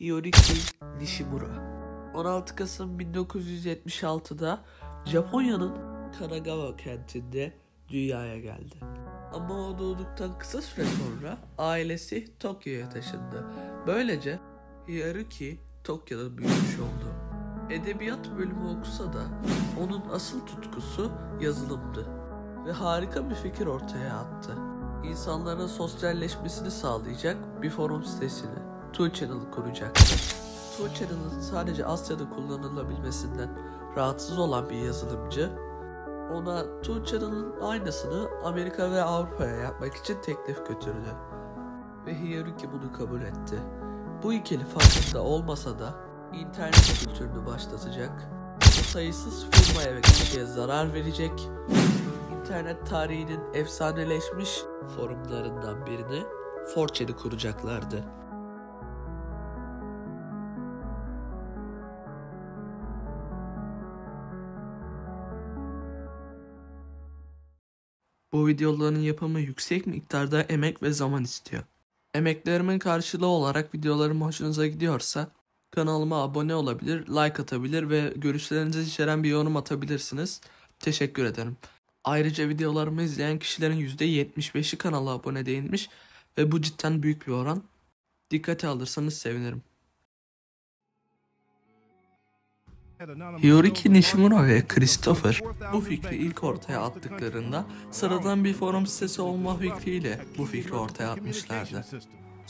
Hiyoriki Nishimura 16 Kasım 1976'da Japonya'nın Kanagawa kentinde dünyaya geldi. Ama o doğduktan kısa süre sonra ailesi Tokyo'ya taşındı. Böylece Hiyaruki Tokyo'da büyümüş oldu. Edebiyat bölümü okusa da onun asıl tutkusu yazılımdı ve harika bir fikir ortaya attı. İnsanların sosyalleşmesini sağlayacak bir forum sitesini, Two Channel kuracaktı. Two Channel'ın sadece Asya'da kullanılabilmesinden rahatsız olan bir yazılımcı, ona Two Channel'ın aynısını Amerika ve Avrupa'ya yapmak için teklif götürdü. Ve Hiyaruki bunu kabul etti. Bu ikili farkında olmasa da internet kültürünü başlatacak, sayısız firmaya ve kişiye zarar verecek, internet tarihinin efsaneleşmiş forumlarından birini 4chan'i kuracaklardı. Bu videoların yapımı yüksek miktarda emek ve zaman istiyor. Emeklerimin karşılığı olarak videolarım hoşunuza gidiyorsa kanalıma abone olabilir, like atabilir ve görüşlerinizi içeren bir yorum atabilirsiniz. Teşekkür ederim. Ayrıca videolarımı izleyen kişilerin %75'i kanala abone değilmiş ve bu cidden büyük bir oran. Dikkate alırsanız sevinirim. Hiyoriki Nishimura ve Christopher bu fikri ilk ortaya attıklarında sıradan bir forum sitesi olma fikriyle bu fikri ortaya atmışlardı.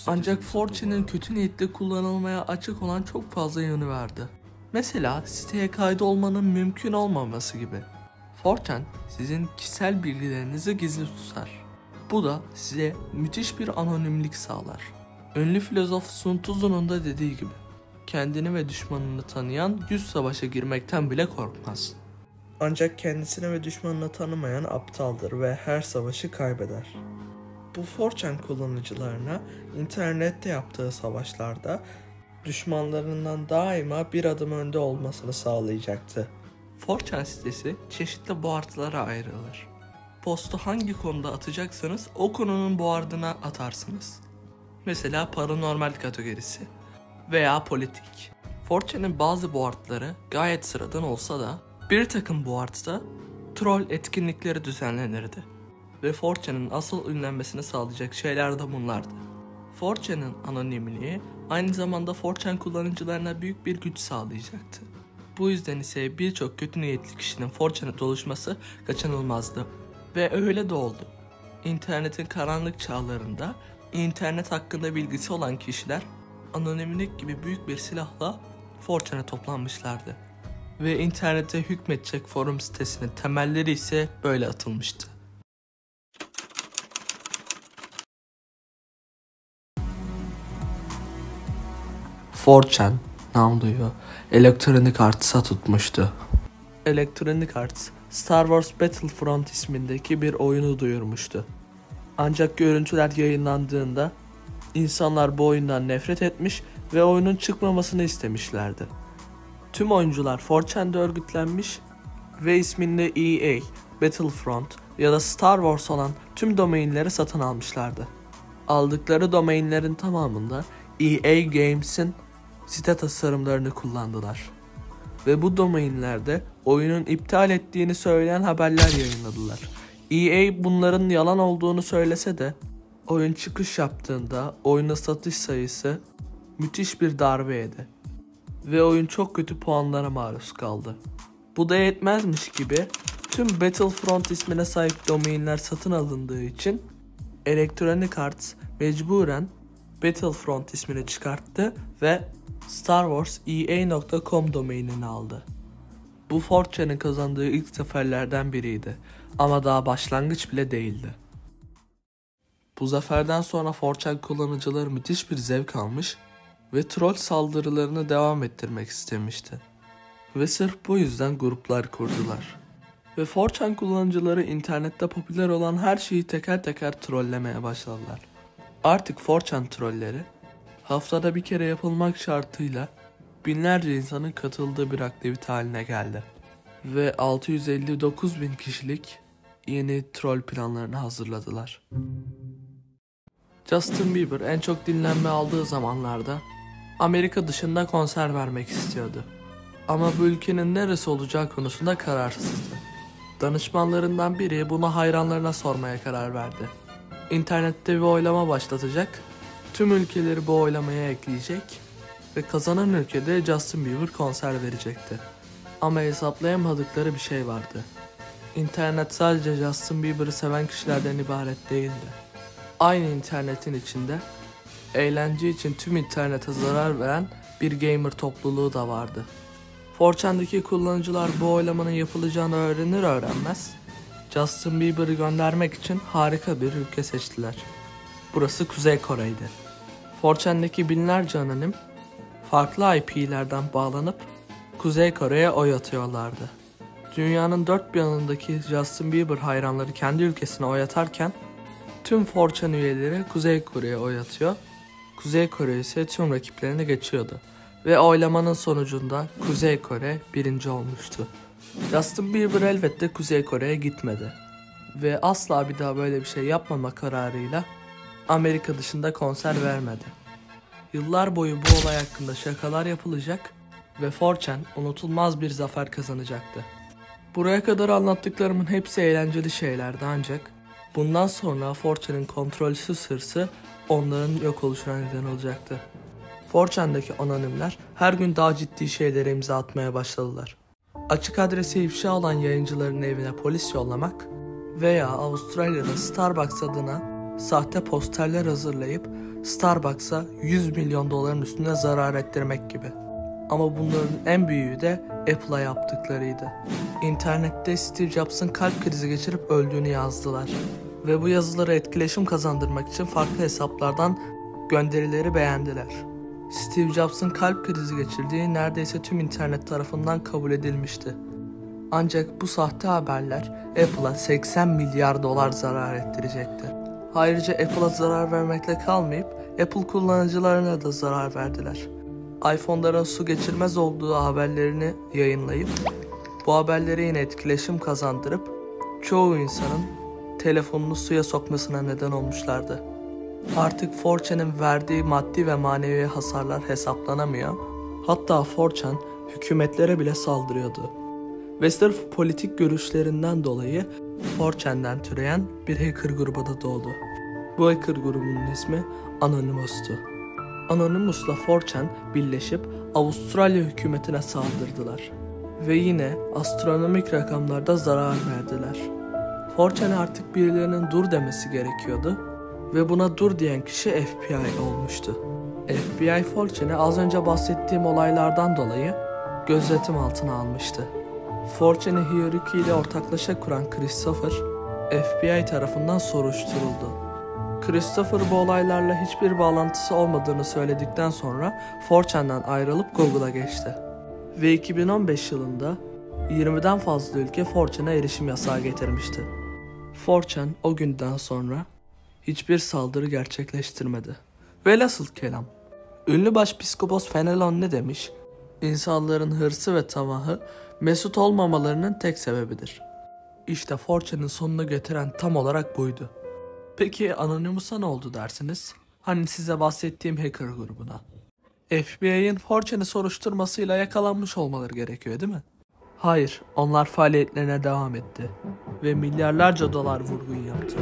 Ancak 4chan'in kötü niyetle kullanılmaya açık olan çok fazla yanı vardı. Mesela siteye kaydolmanın mümkün olmaması gibi. 4chan sizin kişisel bilgilerinizi gizli tutar. Bu da size müthiş bir anonimlik sağlar. Ünlü filozof Sun Tzu'nun da dediği gibi kendini ve düşmanını tanıyan yüz savaşa girmekten bile korkmaz. Ancak kendisini ve düşmanını tanımayan aptaldır ve her savaşı kaybeder. Bu 4chan kullanıcılarına internette yaptığı savaşlarda düşmanlarından daima bir adım önde olmasını sağlayacaktı. 4chan sitesi çeşitli boardlara ayrılır. Postu hangi konuda atacaksanız o konunun boardına atarsınız. Mesela paranormal kategorisi veya politik. 4chan'in bazı boardları gayet sıradan olsa da bir takım boardda troll etkinlikleri düzenlenirdi. Ve 4chan'ın asıl ünlenmesini sağlayacak şeyler de bunlardı. 4chan'ın anonimliği aynı zamanda 4chan kullanıcılarına büyük bir güç sağlayacaktı. Bu yüzden ise birçok kötü niyetli kişinin 4chan'e doluşması kaçınılmazdı. Ve öyle de oldu. İnternetin karanlık çağlarında internet hakkında bilgisi olan kişiler anonimlik gibi büyük bir silahla 4chan'e toplanmışlardı. Ve internete hükmedecek forum sitesinin temelleri ise böyle atılmıştı. Fortran namluyu Electronic Arts'a tutmuştu. Electronic Arts, Star Wars Battlefront ismindeki bir oyunu duyurmuştu. Ancak görüntüler yayınlandığında insanlar bu oyundan nefret etmiş ve oyunun çıkmamasını istemişlerdi. Tüm oyuncular 4chan'de örgütlenmiş ve isminde EA, Battlefront ya da Star Wars olan tüm domainleri satın almışlardı. Aldıkları domainlerin tamamında EA Games'in site tasarımlarını kullandılar. Ve bu domainlerde oyunun iptal ettiğini söyleyen haberler yayınladılar. EA bunların yalan olduğunu söylese de oyun çıkış yaptığında oyuna satış sayısı müthiş bir darbe yedi. Ve oyun çok kötü puanlara maruz kaldı. Bu da yetmezmiş gibi tüm Battlefront ismine sahip domainler satın alındığı için Electronic Arts mecburen Battlefront ismini çıkarttı ve Star Wars EA.com domainini aldı. Bu 4chan'ın kazandığı ilk zaferlerden biriydi ama daha başlangıç bile değildi. Bu zaferden sonra 4chan kullanıcıları müthiş bir zevk almış ve troll saldırılarını devam ettirmek istemişti. Ve sırf bu yüzden gruplar kurdular. Ve 4chan kullanıcıları internette popüler olan her şeyi teker teker trollemeye başladılar. Artık 4chan trolleri haftada bir kere yapılmak şartıyla binlerce insanın katıldığı bir aktivite haline geldi. Ve 659 bin kişilik yeni troll planlarını hazırladılar. Justin Bieber en çok dinlenme aldığı zamanlarda Amerika dışında konser vermek istiyordu. Ama bu ülkenin neresi olacağı konusunda kararsızdı. Danışmanlarından biri bunu hayranlarına sormaya karar verdi. İnternette bir oylama başlatacak, tüm ülkeleri bu oylamaya ekleyecek ve kazanan ülkede Justin Bieber konser verecekti. Ama hesaplayamadıkları bir şey vardı. İnternet sadece Justin Bieber'ı seven kişilerden ibaret değildi. Aynı internetin içinde eğlence için tüm internete zarar veren bir gamer topluluğu da vardı. 4chan'daki kullanıcılar bu oylamanın yapılacağını öğrenir öğrenmez Justin Bieber'ı göndermek için harika bir ülke seçtiler. Burası Kuzey Kore'ydi. 4chan'daki binlerce anonim farklı IP'lerden bağlanıp Kuzey Kore'ye oy atıyorlardı. Dünyanın dört bir yanındaki Justin Bieber hayranları kendi ülkesine oy atarken tüm 4chan üyeleri Kuzey Kore'ye oy atıyor. Kuzey Kore ise tüm rakiplerini geçiyordu. Ve oylamanın sonucunda Kuzey Kore birinci olmuştu. Justin Bieber elbette Kuzey Kore'ye gitmedi. Ve asla bir daha böyle bir şey yapmama kararıyla Amerika dışında konser vermedi. Yıllar boyu bu olay hakkında şakalar yapılacak ve 4chan unutulmaz bir zafer kazanacaktı. Buraya kadar anlattıklarımın hepsi eğlenceli şeylerdi ancak bundan sonra 4chan'ın kontrolsüz hırsı onların yok oluşuna neden olacaktı. 4chan'daki anonimler her gün daha ciddi şeylere imza atmaya başladılar. Açık adresi ifşa alan yayıncıların evine polis yollamak veya Avustralya'da Starbucks adına sahte posterler hazırlayıp Starbucks'a 100 milyon doların üstüne zarar ettirmek gibi. Ama bunların en büyüğü de Apple'a yaptıklarıydı. İnternette Steve Jobs'ın kalp krizi geçirip öldüğünü yazdılar. Ve bu yazıları etkileşim kazandırmak için farklı hesaplardan gönderileri beğendiler. Steve Jobs'ın kalp krizi geçirdiği neredeyse tüm internet tarafından kabul edilmişti. Ancak bu sahte haberler Apple'a 80 milyar dolar zarar ettirecekti. Ayrıca Apple'a zarar vermekle kalmayıp Apple kullanıcılarına da zarar verdiler. iPhone'ların su geçirmez olduğu haberlerini yayınlayıp bu haberleri yine etkileşim kazandırıp çoğu insanın telefonunu suya sokmasına neden olmuşlardı. Artık 4chan'ın verdiği maddi ve manevi hasarlar hesaplanamıyor. Hatta 4chan hükümetlere bile saldırıyordu. Ve sırf politik görüşlerinden dolayı 4chan'den türeyen bir hacker grubu da doğdu. Bu hacker grubunun ismi Anonymous'tu. Anonymous'la 4chan birleşip Avustralya hükümetine saldırdılar. Ve yine astronomik rakamlarda zarar verdiler. 4chan'e artık birilerinin dur demesi gerekiyordu ve buna dur diyen kişi FBI olmuştu. FBI 4chan'i az önce bahsettiğim olaylardan dolayı gözetim altına almıştı. 4chan'i Hiroyuki ile ortaklaşa kuran Christopher, FBI tarafından soruşturuldu. Christopher bu olaylarla hiçbir bağlantısı olmadığını söyledikten sonra 4chan'dan ayrılıp Google'a geçti. Ve 2015 yılında 20'den fazla ülke 4chan'a erişim yasağı getirmişti. 4chan o günden sonra hiçbir saldırı gerçekleştirmedi. Velhasıl kelam, ünlü başpiskopos Fenelon ne demiş? İnsanların hırsı ve tamahı mesut olmamalarının tek sebebidir. İşte 4chan'ın sonunu getiren tam olarak buydu. Peki Anonymous'a ne oldu dersiniz? Hani size bahsettiğim hacker grubuna. FBI'ın 4chan'ı soruşturmasıyla yakalanmış olmaları gerekiyor değil mi? Hayır, onlar faaliyetlerine devam etti ve milyarlarca dolar vurgun yaptı.